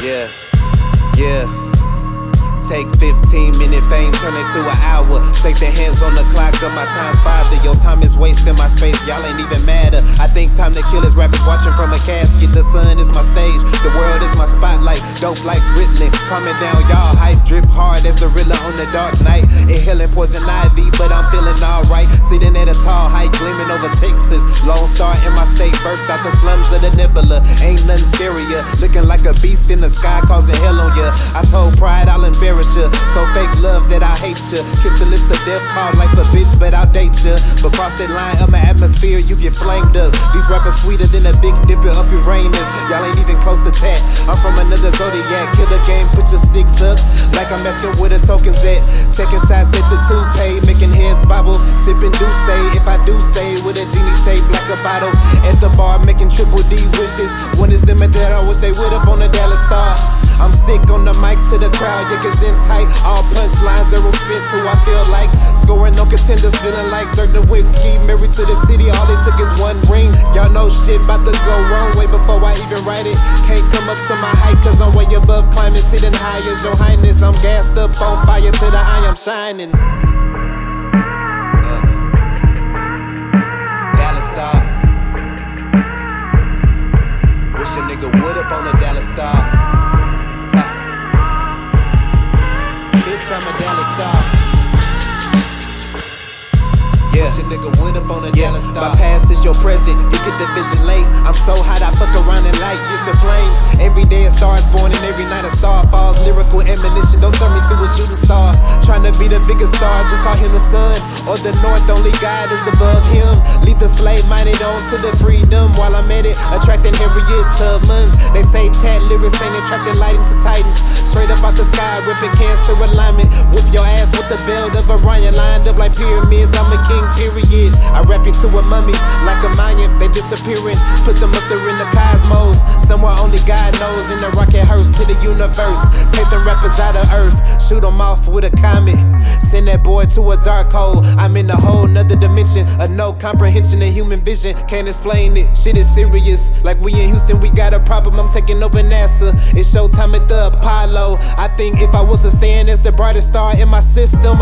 Yeah, yeah. Take 15 minute fame, turn it to an hour. Shake the hands on the clock, of my time's five. Your time is wasting my space, y'all ain't even matter. I think time to kill is rappers watching from a casket. The sun is my stage, the world is my spotlight. Dope like Ritalin, coming down, y'all hype. Drip hard as the Riddler on the Dark Knight. Inhaling poison ivy, but I'm feeling alright. Sitting at a tall height, gleaming over Texas. Lone Star in my state, birthed out the slums of the Nebula. Ain't nothing serious, in the sky, causing hell on ya. I told pride I'll embarrass ya. Told fake love that I hate ya. Kiss the lips of death, call like a bitch, but I'll date ya. But cross that line of my atmosphere, you get flamed up. These rappers sweeter than a big dipper up Uranus. Y'all ain't even close to tat. I'm from another zodiac. Kill the game, put your sticks up. Like I'm messing with a token set. Taking shots at your toupee, I wish they would up on the Dallas Star. I'm sick on the mic to the crowd, yeah, cause in tight. All punchlines, zero spits, who I feel like. Scoring no contenders, feeling like Dirk Nowitzki. Married to the city, all it took is one ring. Y'all know shit about to go wrong way before I even write it. Can't come up to my height, cause I'm way above climbing. Sitting high as your highness. I'm gassed up on fire to the eye, I'm shining. A nigga would up on the Dallas Star. I'm a Dallas star. Yeah, nigga would up on a yeah. Dallas star. My past is your present, you get the vision late. I'm so hot, I fuck around and light, used to flames. Every day a star is born Biggest star, just call him the sun. Or the north, only God is above him. Lead the slave minded on to the freedom while I'm at it. Attracting Harriet Tubmans. They say tat lyrics ain't attracting lighting to titans. Straight up out the sky, ripping cancer alignment. Whip your ass with the belt of Orion, lined up like pyramids. I'm a king, period. I rap you to a mummy, like a Mayan. They disappearing, put them up there in the cosmos. Somewhere only God knows. In the to the universe. Take them rappers out of earth, shoot them off with a comet. Send that boy to a dark hole. I'm in a whole nother dimension of no comprehension of human vision. Can't explain it. Shit is serious. Like we in Houston, we got a problem. I'm taking over NASA. It's showtime at the Apollo. I think if I was to stand as the brightest star in my system,